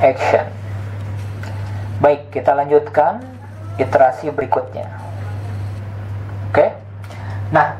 action. Baik, kita lanjutkan iterasi berikutnya. Oke. Nah,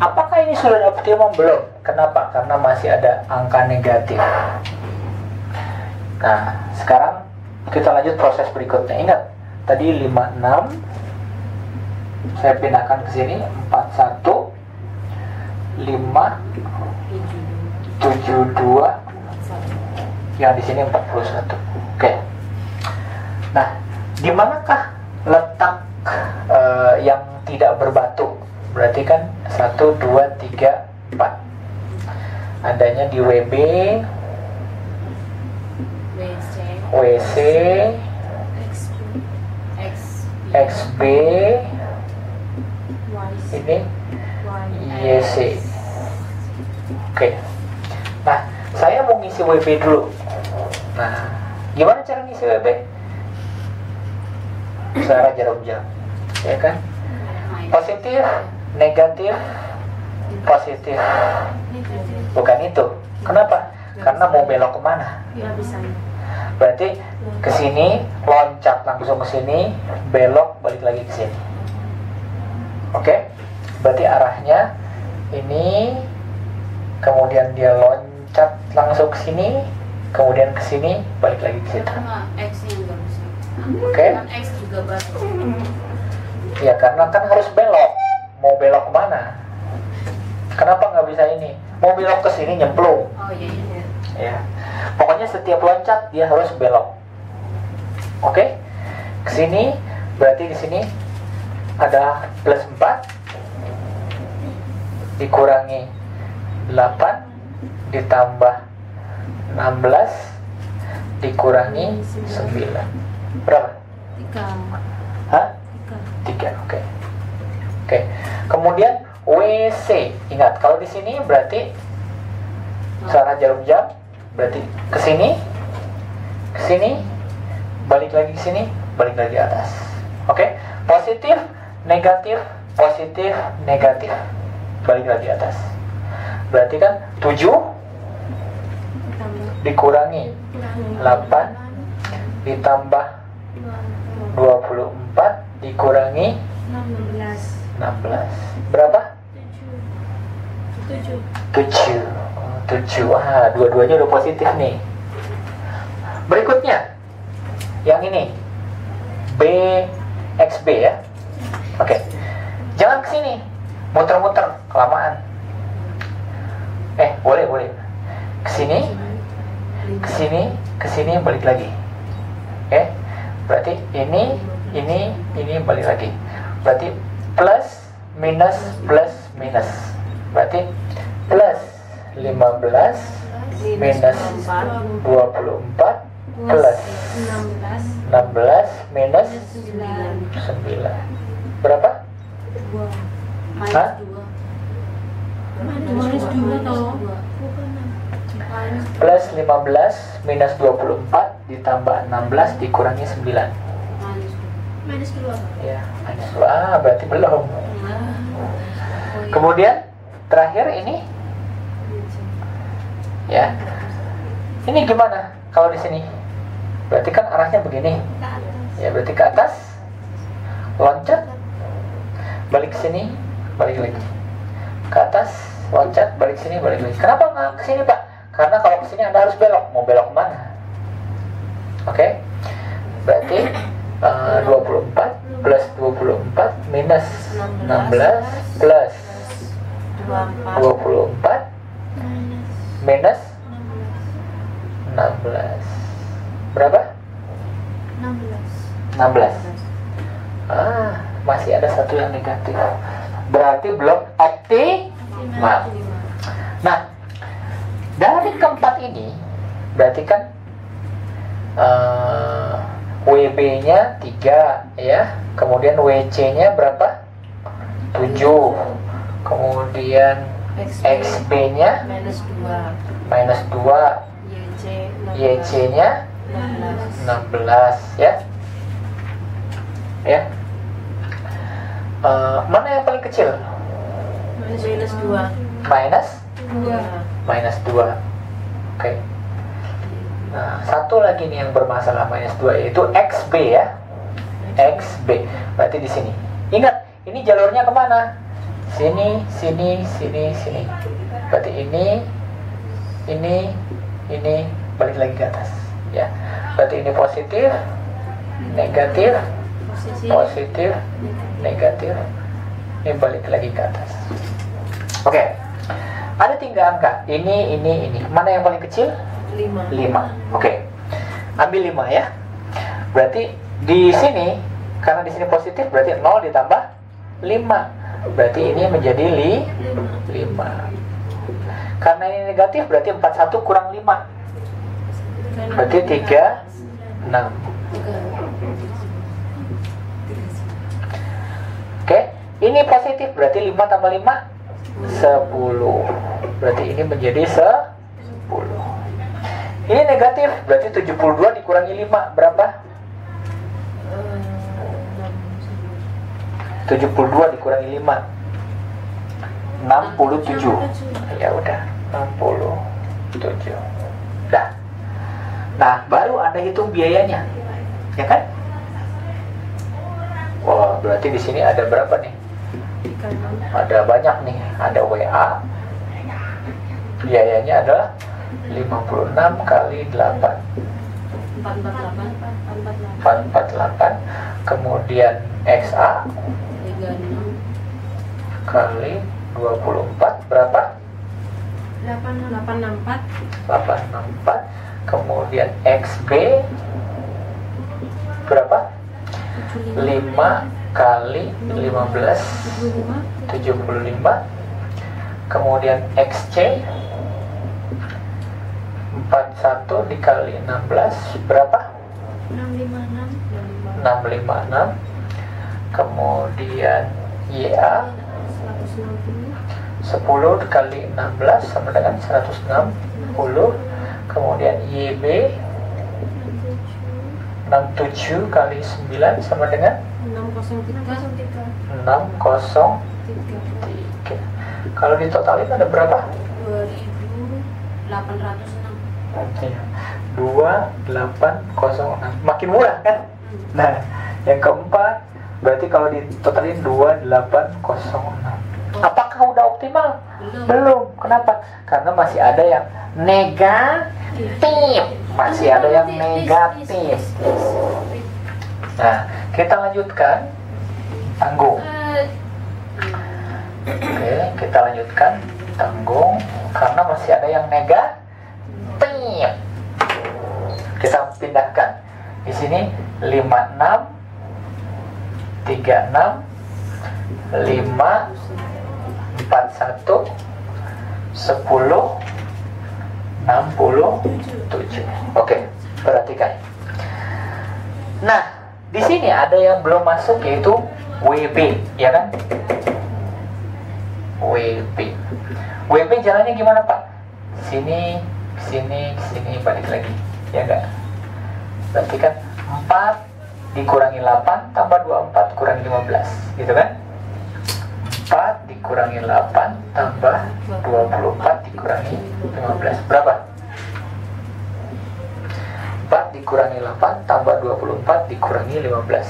apakah ini sudah optimum belum? Kenapa? Karena masih ada angka negatif. Nah, sekarang kita lanjut proses berikutnya. Ingat, tadi 56 saya pindahkan ke sini 41 5 72 yang di sini 41 oke. Nah di manakah letak uh, yang tidak berbatu? Berarti kan 1 2 3 4 adanya di WB WC XB ini YC oke. Nah saya mau ngisi WB dulu nah gimana cara ngisi WB secara jarum jam ya kan? Positif negatif positif. Bukan itu. Kenapa? Karena mau belok ke mana? Berarti ke sini loncat langsung ke sini belok balik lagi ke sini oke? Berarti arahnya ini kemudian dia loncat langsung ke sini kemudian ke sini balik lagi ke situ. Oke. Okay. ya karena kan harus belok. Mau belok ke mana? Kenapa nggak bisa ini? Mau belok ke sini nyemplung. Oh iya iya. Ya pokoknya setiap loncat dia harus belok. Oke? Okay? ke sini berarti di sini ada plus 4 dikurangi 8 ditambah 16 dikurangi 9 berapa? tiga Hah? tiga 3 oke okay. oke okay. kemudian WC ingat kalau di sini berarti secara jarum jam berarti ke sini ke sini balik lagi ke sini balik lagi atas oke okay? positif negatif positif negatif balik lagi atas berarti kan 7 dikurangi 8 ditambah 24 dikurangi 16 berapa? 7 7 Wah dua-duanya udah positif nih. Berikutnya Yang ini. B XB ya. Oke. Jangan ke sini. Muter-muter. Kelamaan. Eh boleh boleh. Ke ke sini ke sini balik lagi. Oke? Berarti ini Ini Ini balik lagi. Berarti plus Minus Plus Minus. Berarti plus 15 minus 24 plus 16 minus 9 berapa? Hah? minus dua. Toh plus 15 minus 24 ditambah 16 dikurangi 9 minus dua. Ya minus 2 ah, berarti belum. Kemudian terakhir ini. Ya. Ini gimana kalau di sini? Berarti kan arahnya begini. Ya berarti ke atas. Loncat. Balik ke sini balik lagi. Ke atas loncat balik sini balik lagi. Kenapa nggak ke sini pak karena kalau ke sini anda harus belok. Mau belok ke mana? Oke? Berarti uh, 24 plus 24 minus 16 plus 24 minus 16 berapa? 16 ah masih ada satu yang negatif. Berarti belum optimal nah dari keempat ini berarti kan uh, WB nya 3 ya. Kemudian WC nya berapa? 7 kemudian XB nya minus dua. Minus 2 YC YC nya 16 ya. Ya. Eh, mana yang paling kecil? Minus dua. Minus dua minus 2 oke Nah, satu lagi nih yang bermasalah minus 2 yaitu XB ya. XB. Berarti di sini. Ingat, ini jalurnya ke mana? Sini, sini, sini, sini. Berarti ini, ini, ini balik lagi ke atas. Ya. Berarti ini positif, negatif, positif, negatif. Ini balik lagi ke atas. Oke. Ada tiga angka. Ini, ini, ini. Mana yang paling kecil? Lima. 5. Oke. Ambil 5 ya. Berarti di sini karena di sini positif berarti 0 ditambah 5. Berarti ini menjadi li, Lima. 5. Karena ini negatif berarti 41 kurang 5. Berarti 3 6. Tiga. Oke. Ini positif berarti 5 tambah 5 10. Berarti ini menjadi 10. Ini negatif berarti 72 dikurangi 5 berapa? Eh, enam, sepuluh. 72 dikurangi 5 67 ya udah 67 dah nah baru anda hitung biayanya ya kan wah berarti di sini ada berapa nih. Ada banyak nih ada WA biayanya adalah 56 kali 8 Empat, empat, delapan. Empat, empat, delapan. 448 kemudian XA kali 24 berapa? Delapan, delapan, enam, empat. 864 kemudian XB berapa? Tujuh, lima. 5 kali 15 Tujuh, lima. 75 kemudian XC 41 dikali 16 berapa? Enam, lima, enam. Enam, lima. 656 kemudian YA Seratus enam puluh. 10 kali 16 sama dengan 160 kemudian YB Enam, tujuh. 67 kali 9 sama dengan. 603 Tiga. kalau ditotalin ada berapa? Dua ribu delapan ratus enam. Iya. 2806 makin murah kan? Nah, yang keempat berarti kalau ditotalin 2806 apakah udah optimal? Belum. Belum. Kenapa? Karena masih ada yang negatif. Masih ada yang negatif. Nah, kita lanjutkan. Tanggung. Oke, kita lanjutkan. Tanggung. Karena masih ada yang negatif. Kita pindahkan. Di sini 56 36 5 41 10 67. Oke, perhatikan. Nah, di sini ada yang belum masuk yaitu WB, ya kan? WB. WB jalannya gimana, Pak? Sini, sini, sini balik lagi. Ya enggak? Berarti kan 4 dikurangi 8 tambah 24 kurangi 15, gitu kan? 4 dikurangi 8 tambah 24 dikurangi 15 berapa? 4 dikurangi 8 tambah 24 dikurangi 15 lima belas,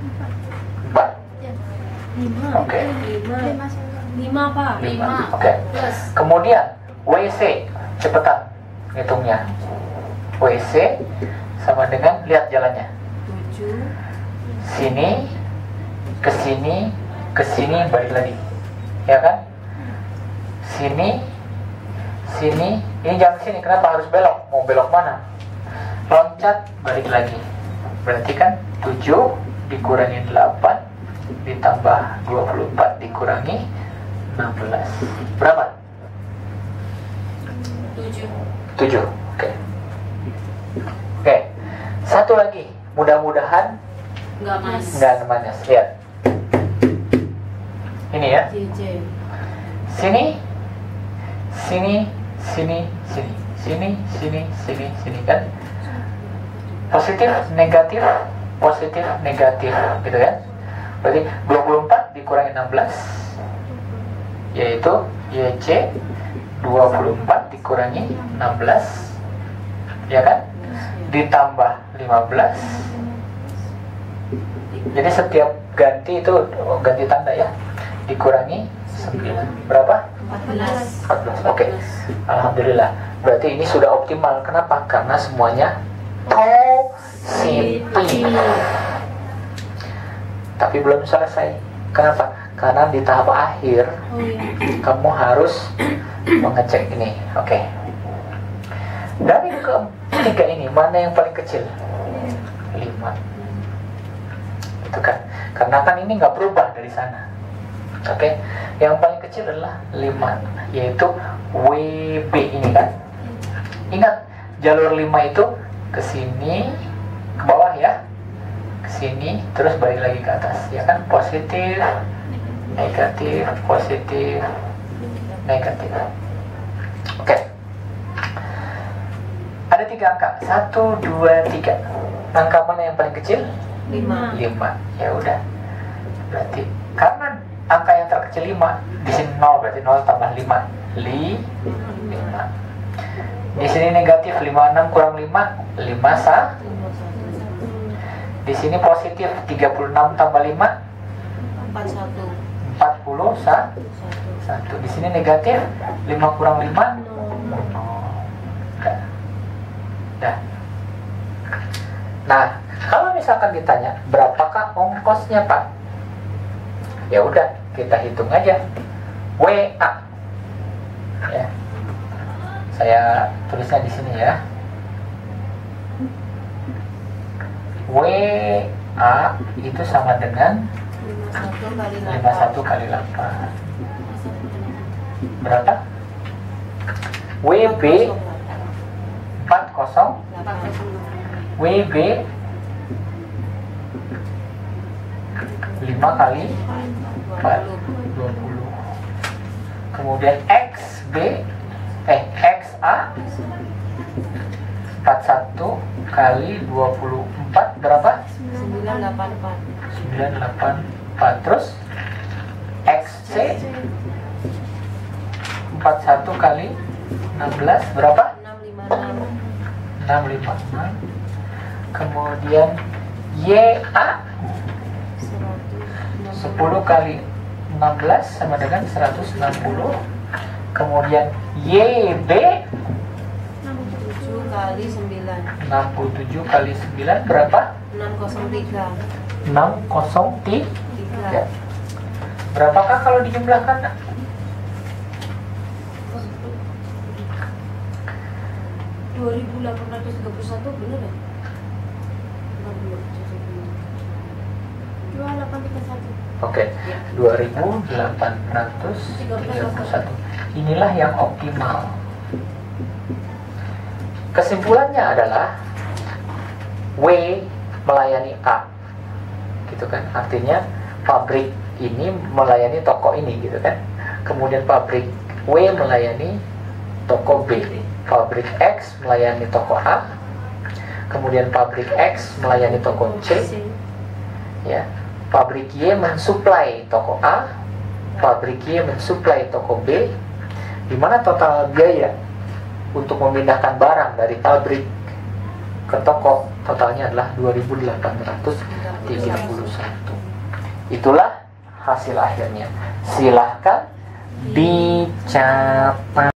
empat. 4 Ya. Lima. Oke. Lima. Lima, Pak. 5 Oke Plus. Kemudian WC cepetan hitungnya WC sama dengan lihat jalannya Tujuh. sini ke sini ke sini balik lagi ya kan sini sini. Ini jangan sini. Kenapa harus belok? Mau belok mana? Loncat balik lagi. Berarti kan 7 dikurangi 8 ditambah 24 dikurangi 16 berapa? Tujuh. 7 oke. Oke. Satu lagi. Mudah-mudahan Enggak mas. nggak manis. Lihat. Ini ya. Sini sini sini sini. Sini sini sini sini. Kan? Positif negatif positif negatif. Gitu kan? Berarti 24 dikurangi 16 yaitu YC 24 dikurangi dikurangi 16 ya kan? Ditambah 15 jadi setiap ganti itu oh, ganti tanda ya. Dikurangi 9 berapa? 14 14 oke. Alhamdulillah. Berarti ini sudah optimal. Kenapa? Karena semuanya positif. Tapi belum selesai. Kenapa? Karena di tahap akhir oh iya. kamu harus mengecek ini. Oke. Dari ketiga ini mana yang paling kecil? 5 itu kan. Karena kan ini nggak berubah dari sana oke? Yang paling kecil adalah 5 yaitu WB ini kan? Ingat jalur 5 itu ke sini ke bawah ya. Ke sini terus balik lagi ke atas ya kan? Positif negatif positif negatif. Oke? Ada tiga angka. Satu dua tiga. Angka mana yang paling kecil? 5 5 ya udah. Berarti terkecil 5 di sini 0 berarti 0 tambah 5 li 5 di sini negatif 56 kurang 5 5 sa. Di sini positif 36 tambah 5 41 40 sa. 1 di sini negatif 5 kurang 5 Dah. Dah. Nah, kalau misalkan ditanya berapakah ongkosnya, Pak? Ya udah, kita hitung aja. WA. Ya. Saya tulisnya di sini ya. WA itu sama dengan 51 kali 51 kali 8. Berapa? WB 40 WB 5 kali 4 20 kemudian XB eh XA 41 kali 24 berapa? 984 984 terus XC 41 kali 16 berapa? 656 656 kemudian YA 10 kali 16 sama dengan 160 kemudian YB 7 kali 9 67 kali 9 berapa? 603 603 3 berapakah kalau dijumlahkan? dua ribu delapan ratus tiga puluh satu bener ya? dua delapan tiga Oke, 2831 Inilah yang optimal. Kesimpulannya adalah W melayani A. Gitu kan, artinya pabrik ini melayani toko ini gitu kan? Kemudian pabrik W melayani toko B. Pabrik X melayani toko A. Kemudian pabrik X melayani toko C. Ya pabrik Y mensuplai toko A pabrik Y mensuplai toko B. Di mana total biaya untuk memindahkan barang dari pabrik ke toko? Totalnya adalah 2.831 itulah hasil akhirnya. Silahkan dicapai